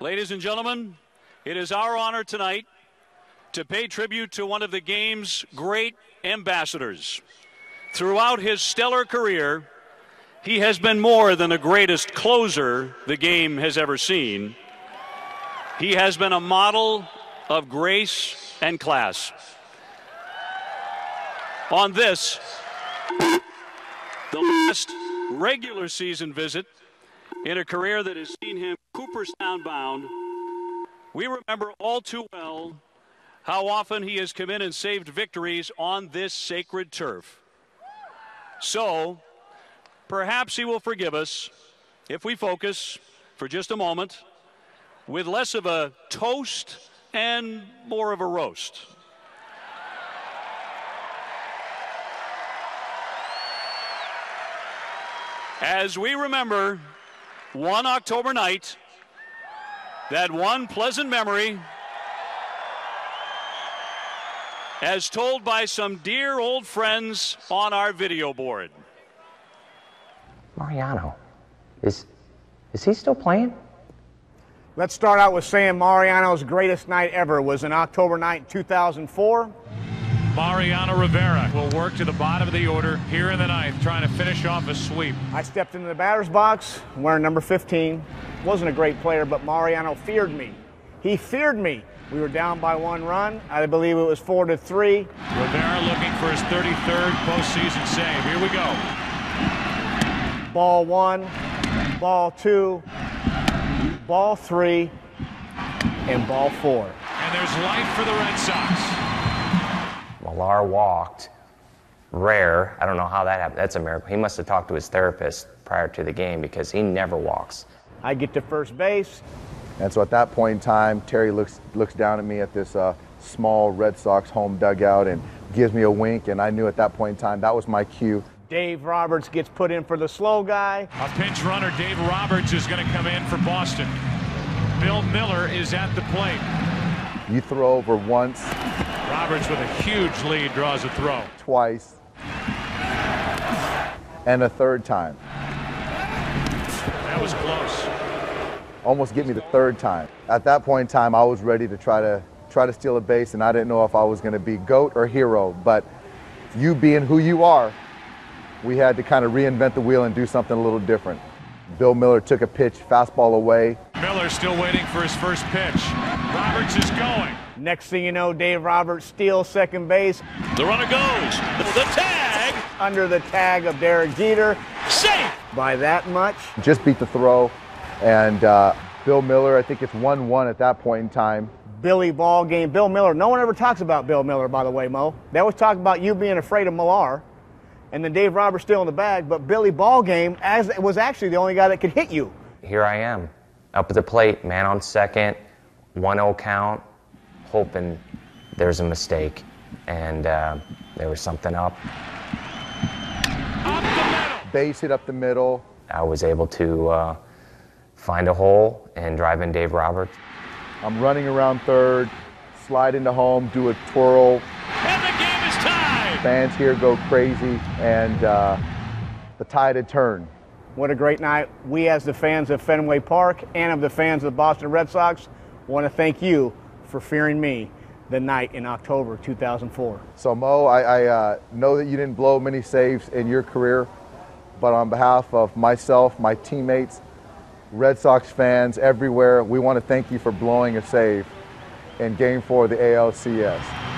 Ladies and gentlemen, it is our honor tonight to pay tribute to one of the game's great ambassadors. Throughout his stellar career, he has been more than the greatest closer the game has ever seen. He has been a model of grace and class. On this, the last regular season visit in a career that has seen him Cooperstown bound, we remember all too well how often he has come in and saved victories on this sacred turf. So, perhaps he will forgive us if we focus for just a moment with less of a toast and more of a roast. As we remember one October night, that one pleasant memory, as told by some dear old friends on our video board. Mariano, is, is he still playing? Let's start out with saying Mariano's greatest night ever was in October night 2004. Mariano Rivera will work to the bottom of the order here in the ninth, trying to finish off a sweep. I stepped into the batter's box wearing number 15. Wasn't a great player, but Mariano feared me. He feared me. We were down by one run. I believe it was four to three. Rivera looking for his 33rd postseason save. Here we go. Ball one, ball two, ball three, and ball four. And there's life for the Red Sox. Millar walked. Rare. I don't know how that happened. That's a miracle. He must have talked to his therapist prior to the game because he never walks. I get to first base. And so at that point in time, Terry looks looks down at me at this uh, small Red Sox home dugout and gives me a wink. And I knew at that point in time that was my cue. Dave Roberts gets put in for the slow guy. A pinch runner, Dave Roberts, is going to come in for Boston. Bill Mueller is at the plate. You throw over once. Roberts with a huge lead draws a throw. Twice. And a third time. That was close. Almost get me the third time. At that point in time, I was ready to try to try to steal a base, and I didn't know if I was going to be goat or hero. But you being who you are, we had to kind of reinvent the wheel and do something a little different. Bill Mueller took a pitch, fastball away. Mueller still waiting for his first pitch. Roberts is going. Next thing you know, Dave Roberts steals second base. The runner goes. The tag. Under the tag of Derek Jeter. Safe. By that much. Just beat the throw. And uh, Bill Mueller, I think it's 1 1 at that point in time. Billy Ball game. Bill Mueller. No one ever talks about Bill Mueller, by the way, Mo. They always talk about you being afraid of Millar. And then Dave Roberts still in the bag. But Billy Ball game as, was actually the only guy that could hit you. Here I am, up at the plate, man on second, 1 0 count hoping there's a mistake and uh, there was something up. up Base hit up the middle. I was able to uh, find a hole and drive in Dave Roberts. I'm running around third, slide into home, do a twirl. And the game is tied. Fans here go crazy, and uh, the tide had turned. What a great night. We, as the fans of Fenway Park and of the fans of the Boston Red Sox, want to thank you for fearing me the night in October 2004. So, Mo, I, I uh, know that you didn't blow many saves in your career, but on behalf of myself, my teammates, Red Sox fans everywhere, we want to thank you for blowing a save in Game 4 of the ALCS.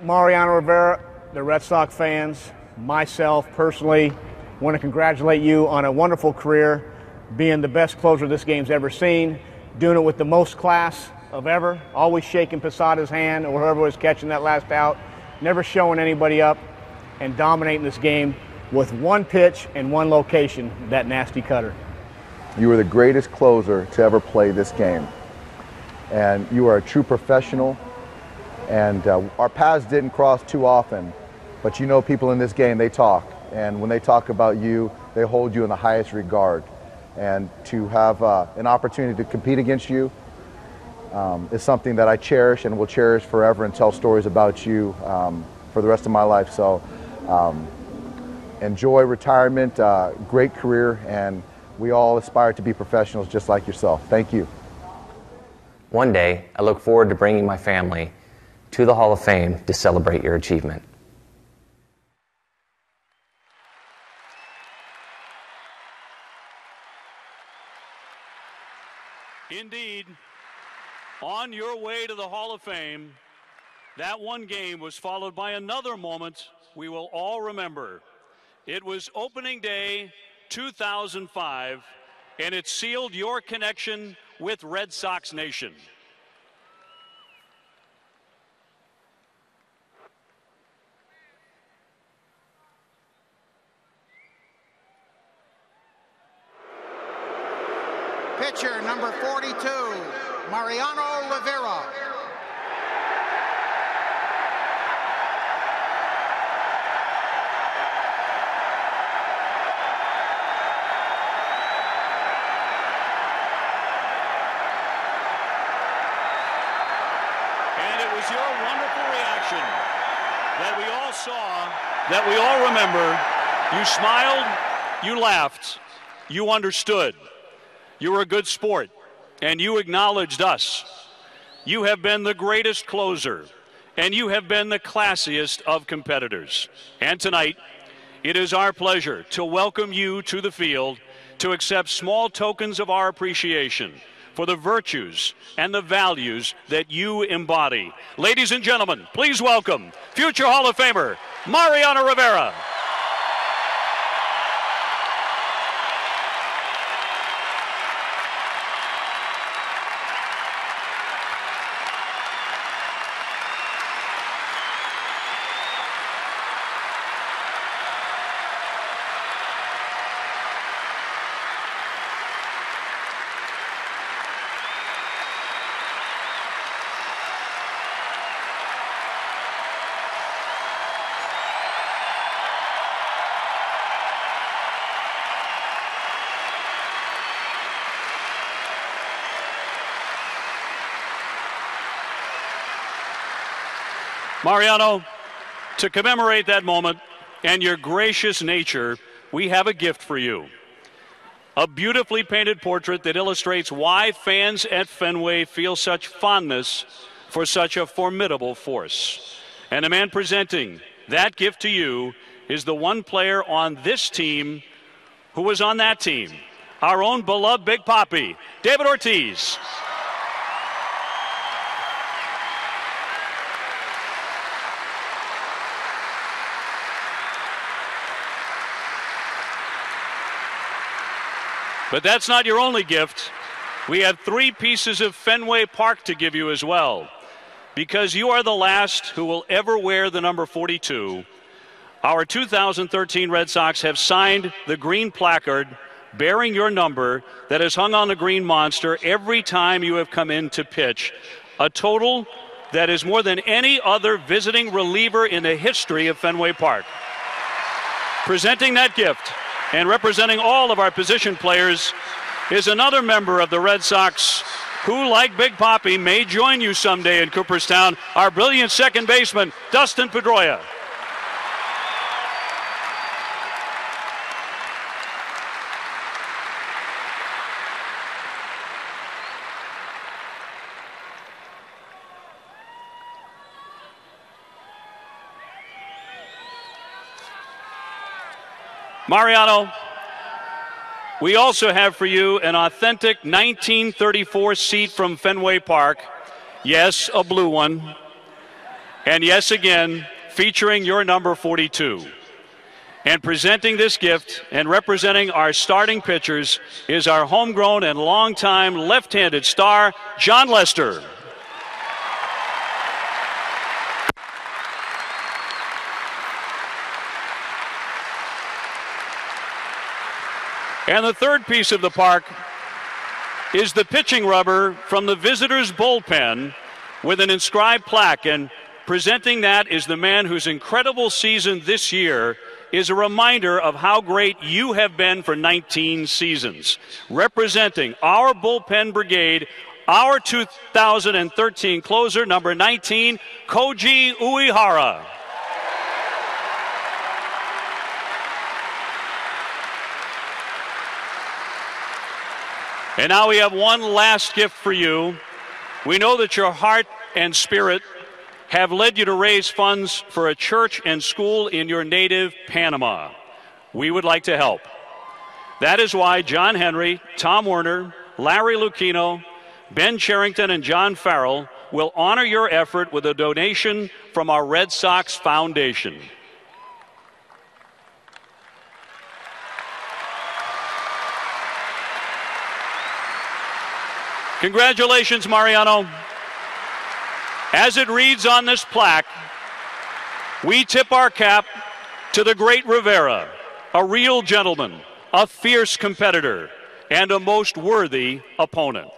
Mariano Rivera, the Red Sox fans, myself personally want to congratulate you on a wonderful career, being the best closer this game's ever seen, doing it with the most class of ever, always shaking Posada's hand or whoever was catching that last out, never showing anybody up, and dominating this game with one pitch and one location, that nasty cutter. You were the greatest closer to ever play this game. And you are a true professional. And uh, our paths didn't cross too often, but you know people in this game, they talk. And when they talk about you, they hold you in the highest regard. And to have uh, an opportunity to compete against you um, is something that I cherish and will cherish forever and tell stories about you um, for the rest of my life. So um, enjoy retirement, uh, great career, and we all aspire to be professionals just like yourself. Thank you. One day, I look forward to bringing my family to the Hall of Fame to celebrate your achievement. On your way to the Hall of Fame, that one game was followed by another moment we will all remember. It was opening day 2005, and it sealed your connection with Red Sox Nation. Pitcher number 42, Mariano Rivera. And it was your wonderful reaction that we all saw, that we all remember. You smiled, you laughed, you understood. You were a good sport, and you acknowledged us. You have been the greatest closer, and you have been the classiest of competitors. And tonight, it is our pleasure to welcome you to the field to accept small tokens of our appreciation for the virtues and the values that you embody. Ladies and gentlemen, please welcome future Hall of Famer Mariano Rivera. Mariano, to commemorate that moment and your gracious nature, we have a gift for you. A beautifully painted portrait that illustrates why fans at Fenway feel such fondness for such a formidable force. And the man presenting that gift to you is the one player on this team who was on that team, our own beloved Big Papi, David Ortiz. But that's not your only gift. We have three pieces of Fenway Park to give you as well. Because you are the last who will ever wear the number 42, our 2013 Red Sox have signed the green placard bearing your number that is hung on the green monster every time you have come in to pitch. A total that is more than any other visiting reliever in the history of Fenway Park. Presenting that gift and representing all of our position players is another member of the Red Sox who, like Big Papi, may join you someday in Cooperstown, our brilliant second baseman, Dustin Pedroia. Mariano, we also have for you an authentic 1934 seat from Fenway Park. Yes, a blue one. And yes, again, featuring your number 42. And presenting this gift and representing our starting pitchers is our homegrown and longtime left handed star, Jon Lester. And the third piece of the park is the pitching rubber from the visitors' bullpen with an inscribed plaque. And presenting that is the man whose incredible season this year is a reminder of how great you have been for 19 seasons. Representing our bullpen brigade, our 2013 closer, number 19, Koji Uehara. And now we have one last gift for you. We know that your heart and spirit have led you to raise funds for a church and school in your native Panama. We would like to help. That is why John Henry, Tom Werner, Larry Lucchino, Ben Cherington, and John Farrell will honor your effort with a donation from our Red Sox Foundation. Congratulations, Mariano. As it reads on this plaque, we tip our cap to the great Rivera, a real gentleman, a fierce competitor, and a most worthy opponent.